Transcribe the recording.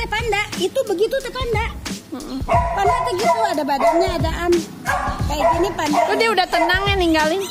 teh panda. Itu begitu teh panda. Panda tuh gitu ada badannya ada am. Kayak gini panda. Tuh dia udah tenang ya ninggalin.